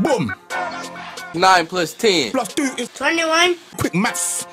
Boom. 9 plus 10. Plus 2 is 21. quick maths.